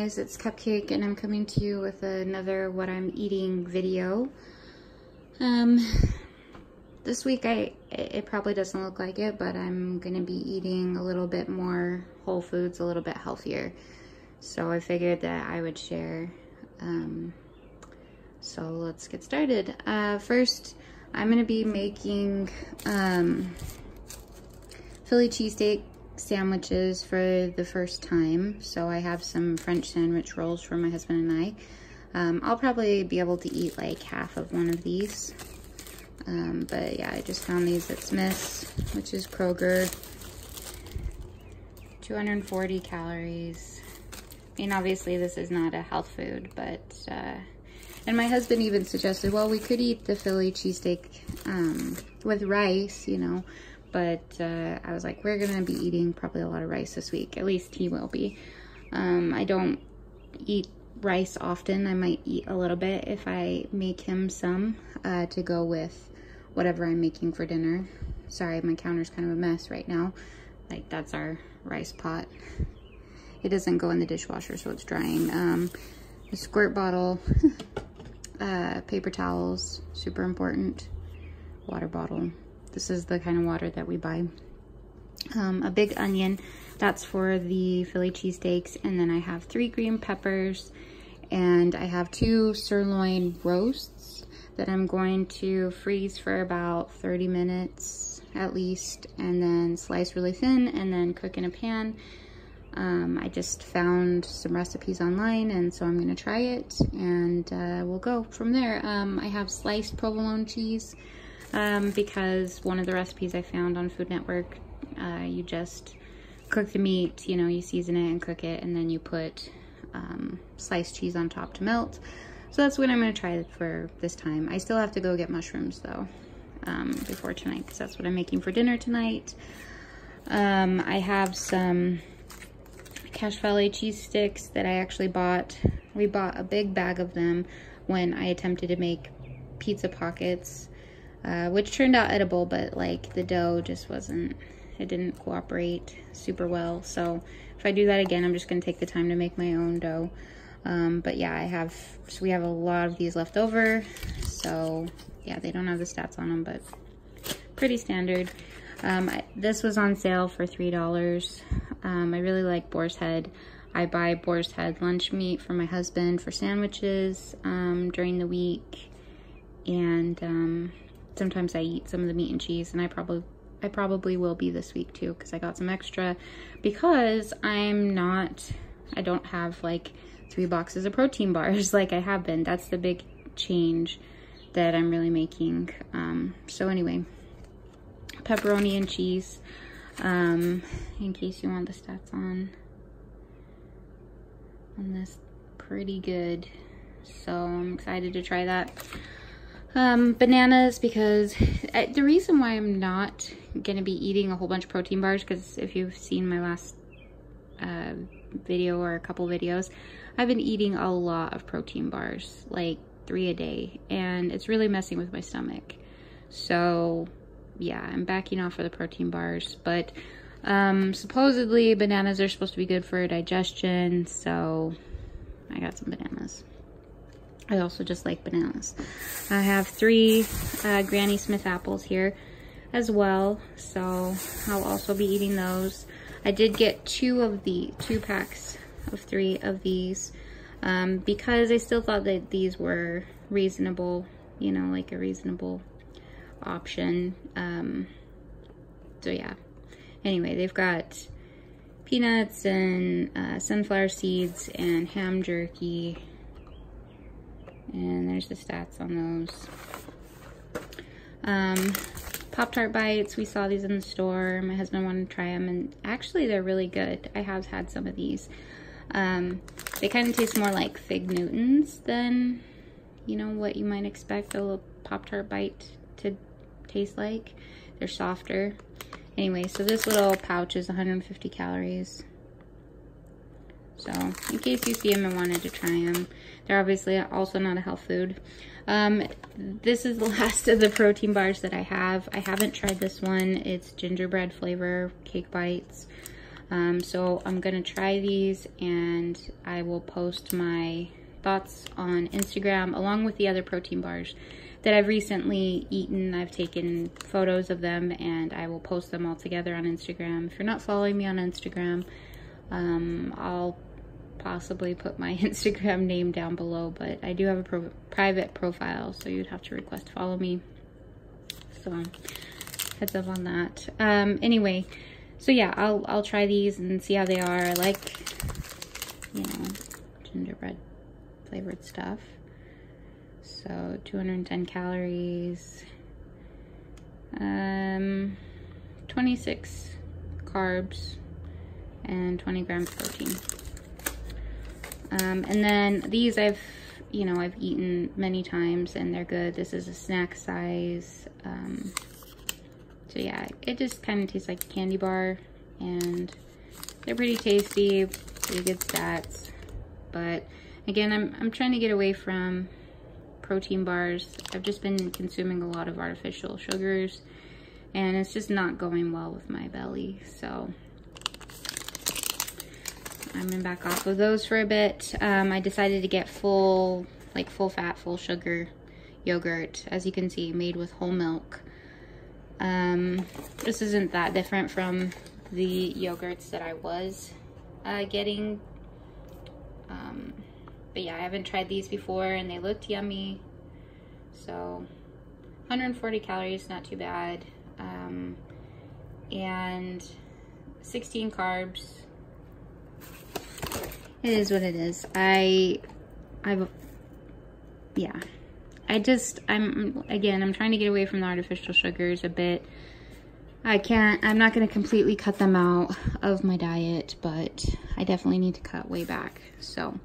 Guys, it's Cupcake and I'm coming to you with another what I'm eating video. Um, this week I, it probably doesn't look like it, but I'm gonna be eating a little bit more whole foods, a little bit healthier. So I figured that I would share. Um, so let's get started. Uh, first, I'm gonna be making um, Philly cheesesteak sandwiches for the first time. So I have some French sandwich rolls for my husband and I. Um, I'll probably be able to eat like half of one of these. Um, but yeah, I just found these at Smith's, which is Kroger. 240 calories. I mean, obviously this is not a health food, but, uh, and my husband even suggested, well, we could eat the Philly cheesesteak um, with rice, you know, but uh, I was like, we're gonna be eating probably a lot of rice this week. At least he will be. Um, I don't eat rice often. I might eat a little bit if I make him some uh, to go with whatever I'm making for dinner. Sorry, my counter's kind of a mess right now. Like that's our rice pot. It doesn't go in the dishwasher, so it's drying. Um, a squirt bottle, uh, paper towels, super important, water bottle, this is the kind of water that we buy. Um, a big onion, that's for the Philly cheesesteaks. And then I have three green peppers and I have two sirloin roasts that I'm going to freeze for about 30 minutes at least and then slice really thin and then cook in a pan. Um, I just found some recipes online and so I'm gonna try it and uh, we'll go from there. Um, I have sliced provolone cheese um, because one of the recipes I found on Food Network, uh, you just cook the meat, you know, you season it and cook it, and then you put um, sliced cheese on top to melt. So that's what I'm gonna try for this time. I still have to go get mushrooms though um, before tonight because that's what I'm making for dinner tonight. Um, I have some Cache Valley cheese sticks that I actually bought. We bought a big bag of them when I attempted to make pizza pockets uh, which turned out edible, but like the dough just wasn't, it didn't cooperate super well. So if I do that again, I'm just gonna take the time to make my own dough. Um, but yeah, I have, so we have a lot of these left over. So yeah, they don't have the stats on them, but pretty standard. Um, I, this was on sale for $3. Um, I really like boar's head. I buy boar's head lunch meat for my husband for sandwiches um, during the week. And um, sometimes I eat some of the meat and cheese and I probably I probably will be this week too because I got some extra because I'm not I don't have like three boxes of protein bars like I have been. That's the big change that I'm really making. Um, so anyway, pepperoni and cheese um, in case you want the stats on on this pretty good. So I'm excited to try that. Um, bananas because I, uh, the reason why I'm not gonna be eating a whole bunch of protein bars because if you've seen my last uh, video or a couple videos, I've been eating a lot of protein bars, like three a day, and it's really messing with my stomach. So yeah, I'm backing off of the protein bars, but um, supposedly bananas are supposed to be good for digestion, so I got some bananas. I also just like bananas. I have three uh, Granny Smith apples here as well, so I'll also be eating those. I did get two of the, two packs of three of these um, because I still thought that these were reasonable, you know, like a reasonable option. Um, so yeah. Anyway, they've got peanuts and uh, sunflower seeds and ham jerky and there's the stats on those. Um, Pop-Tart Bites, we saw these in the store. My husband wanted to try them, and actually they're really good. I have had some of these. Um, they kind of taste more like Fig Newtons than, you know, what you might expect a little Pop-Tart Bite to taste like. They're softer. Anyway, so this little pouch is 150 calories. So in case you see them and wanted to try them, they're obviously also not a health food. Um, this is the last of the protein bars that I have. I haven't tried this one. It's gingerbread flavor cake bites. Um, so I'm gonna try these and I will post my thoughts on Instagram along with the other protein bars that I've recently eaten. I've taken photos of them and I will post them all together on Instagram. If you're not following me on Instagram, um, I'll possibly put my Instagram name down below, but I do have a pro private profile, so you'd have to request follow me. So heads up on that. Um, anyway, so yeah, I'll, I'll try these and see how they are. I like, you know, gingerbread flavored stuff. So 210 calories, um, 26 carbs, and 20 grams protein. Um, and then these I've, you know, I've eaten many times and they're good. This is a snack size. Um, so yeah, it just kind of tastes like a candy bar and they're pretty tasty, pretty good stats. But again, I'm, I'm trying to get away from protein bars. I've just been consuming a lot of artificial sugars and it's just not going well with my belly. So I'm gonna back off of those for a bit. Um, I decided to get full, like full fat, full sugar yogurt, as you can see, made with whole milk. Um, this isn't that different from the yogurts that I was uh, getting. Um, but yeah, I haven't tried these before and they looked yummy. So 140 calories, not too bad. Um, and 16 carbs. It is what it is. I, I've, yeah. I just, I'm, again, I'm trying to get away from the artificial sugars a bit. I can't, I'm not going to completely cut them out of my diet, but I definitely need to cut way back. So,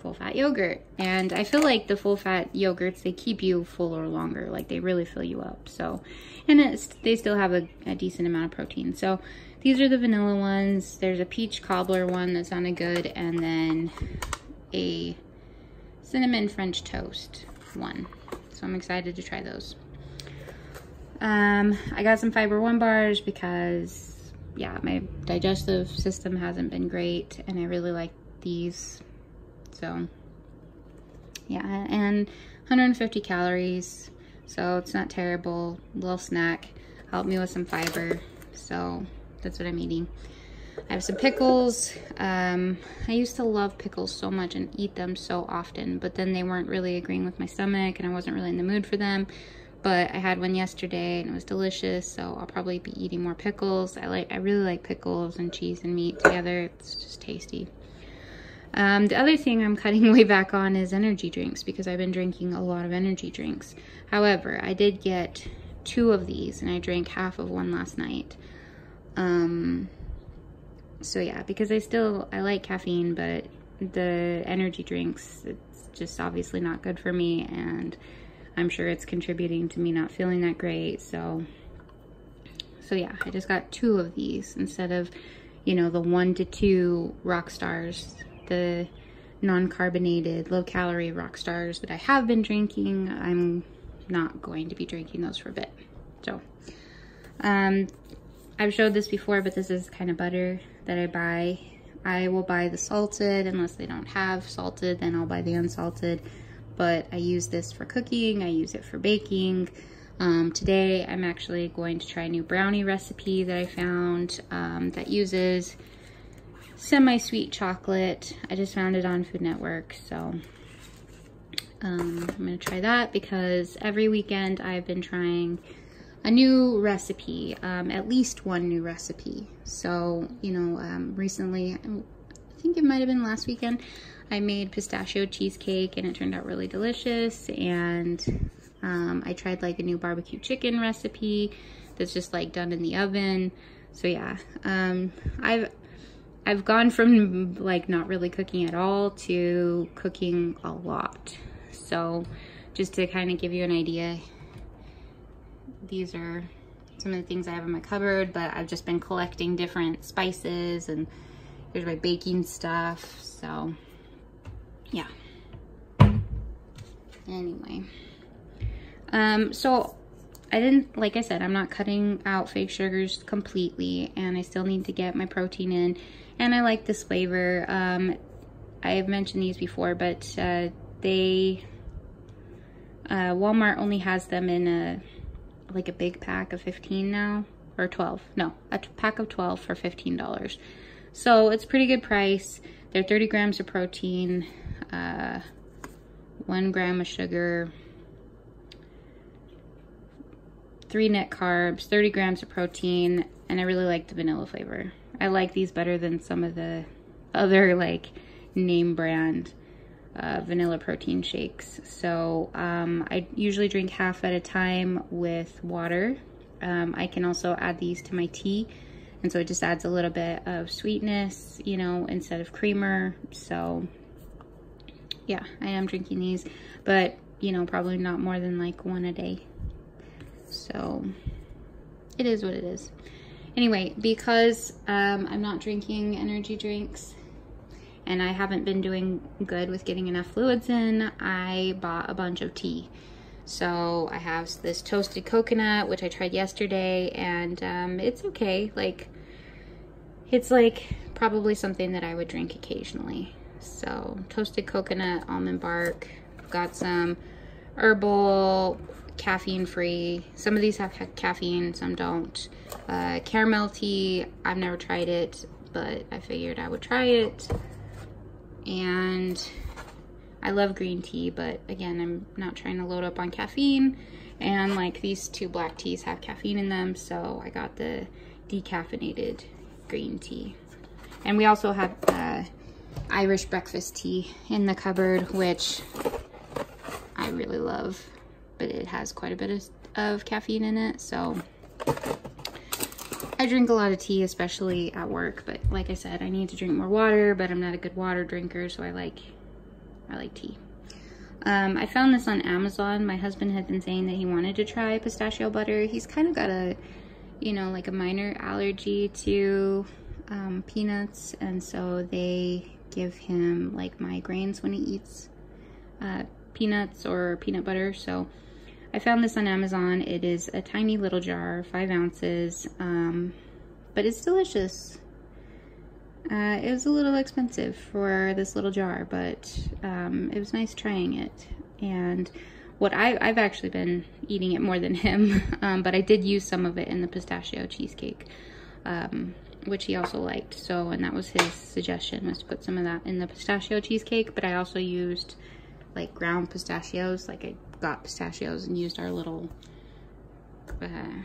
full fat yogurt. And I feel like the full fat yogurts, they keep you fuller longer. Like they really fill you up. So, and it's, they still have a, a decent amount of protein. So these are the vanilla ones. There's a peach cobbler one that sounded good. And then a cinnamon French toast one. So I'm excited to try those. Um, I got some Fiber One bars because, yeah, my digestive system hasn't been great, and I really like these. So, yeah, and 150 calories, so it's not terrible. Little snack, help me with some fiber. So that's what I'm eating. I have some pickles. Um, I used to love pickles so much and eat them so often, but then they weren't really agreeing with my stomach and I wasn't really in the mood for them. But I had one yesterday and it was delicious, so I'll probably be eating more pickles. I like, I really like pickles and cheese and meat together. It's just tasty. Um, the other thing I'm cutting way back on is energy drinks because I've been drinking a lot of energy drinks. However, I did get two of these and I drank half of one last night. Um, so yeah, because I still, I like caffeine, but the energy drinks, it's just obviously not good for me. And I'm sure it's contributing to me not feeling that great. So, so yeah, I just got two of these instead of, you know, the one to two Rockstars, the non-carbonated, low-calorie Rockstars that I have been drinking. I'm not going to be drinking those for a bit. So, um, I've showed this before, but this is kind of butter that I buy. I will buy the salted unless they don't have salted, then I'll buy the unsalted. But I use this for cooking, I use it for baking. Um, today I'm actually going to try a new brownie recipe that I found um, that uses semi-sweet chocolate. I just found it on Food Network, so um, I'm gonna try that because every weekend I've been trying a new recipe, um, at least one new recipe. So, you know, um, recently, I think it might have been last weekend, I made pistachio cheesecake and it turned out really delicious. And um, I tried like a new barbecue chicken recipe that's just like done in the oven. So yeah, um, I've I've gone from like not really cooking at all to cooking a lot. So just to kind of give you an idea, these are some of the things I have in my cupboard, but I've just been collecting different spices and here's my baking stuff. So yeah. Anyway, um, so I didn't, like I said, I'm not cutting out fake sugars completely and I still need to get my protein in. And I like this flavor. Um, I have mentioned these before, but uh, they, uh, Walmart only has them in a, like a big pack of 15 now, or 12. No, a pack of 12 for $15. So it's pretty good price. They're 30 grams of protein, uh, one gram of sugar, three net carbs, 30 grams of protein, and I really like the vanilla flavor. I like these better than some of the other like name brand uh, vanilla protein shakes. So um, I usually drink half at a time with water. Um, I can also add these to my tea. And so it just adds a little bit of sweetness, you know, instead of creamer. So yeah, I am drinking these, but you know, probably not more than like one a day. So it is what it is. Anyway, because um, I'm not drinking energy drinks and I haven't been doing good with getting enough fluids in, I bought a bunch of tea. So I have this toasted coconut, which I tried yesterday, and um, it's okay. Like, it's like probably something that I would drink occasionally. So toasted coconut, almond bark, got some herbal caffeine free. Some of these have caffeine, some don't. Uh, caramel tea, I've never tried it, but I figured I would try it. And I love green tea, but again, I'm not trying to load up on caffeine. And like these two black teas have caffeine in them, so I got the decaffeinated green tea. And we also have uh, Irish breakfast tea in the cupboard, which I really love but it has quite a bit of, of caffeine in it. So I drink a lot of tea, especially at work. But like I said, I need to drink more water, but I'm not a good water drinker. So I like, I like tea. Um, I found this on Amazon. My husband had been saying that he wanted to try pistachio butter. He's kind of got a, you know, like a minor allergy to um, peanuts. And so they give him like migraines when he eats uh, peanuts or peanut butter. So I found this on Amazon. It is a tiny little jar, five ounces, um, but it's delicious. Uh, it was a little expensive for this little jar, but um, it was nice trying it. And what I, have actually been eating it more than him, um, but I did use some of it in the pistachio cheesecake, um, which he also liked. So, and that was his suggestion was to put some of that in the pistachio cheesecake, but I also used like ground pistachios, like I got pistachios and used our little uh,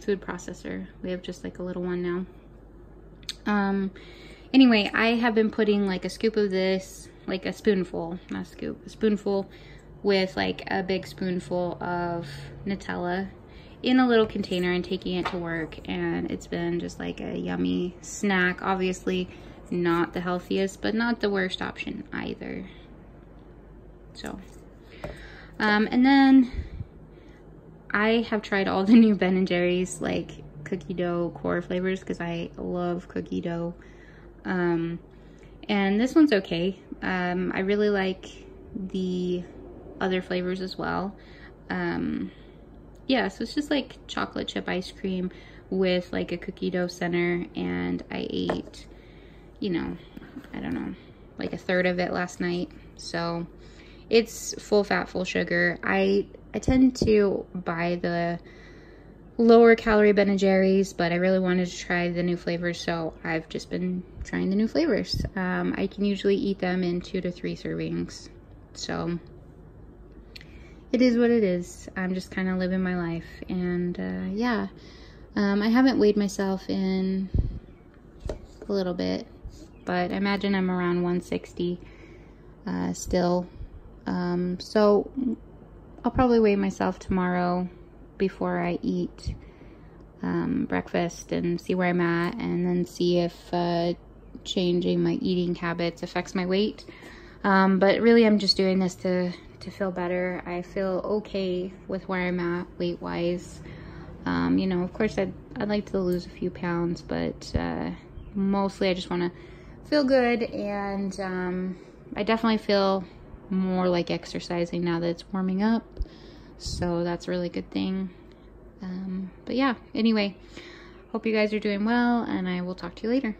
food processor. We have just like a little one now. Um, anyway, I have been putting like a scoop of this, like a spoonful, not a scoop, a spoonful with like a big spoonful of Nutella in a little container and taking it to work. And it's been just like a yummy snack. Obviously not the healthiest, but not the worst option either. So um, and then I have tried all the new Ben & Jerry's like cookie dough core flavors because I love cookie dough. Um, and this one's okay. Um, I really like the other flavors as well. Um, yeah, so it's just like chocolate chip ice cream with like a cookie dough center and I ate, you know, I don't know, like a third of it last night. So it's full fat, full sugar. I, I tend to buy the lower calorie Ben & Jerry's, but I really wanted to try the new flavors, so I've just been trying the new flavors. Um, I can usually eat them in two to three servings, so it is what it is. I'm just kind of living my life, and uh, yeah. Um, I haven't weighed myself in a little bit, but I imagine I'm around 160 uh, still. Um, so I'll probably weigh myself tomorrow before I eat um, breakfast and see where I'm at and then see if uh, changing my eating habits affects my weight. Um, but really I'm just doing this to, to feel better. I feel okay with where I'm at weight-wise. Um, you know, of course I'd, I'd like to lose a few pounds, but uh, mostly I just want to feel good and um, I definitely feel more like exercising now that it's warming up. So that's a really good thing. Um, but yeah, anyway, hope you guys are doing well, and I will talk to you later.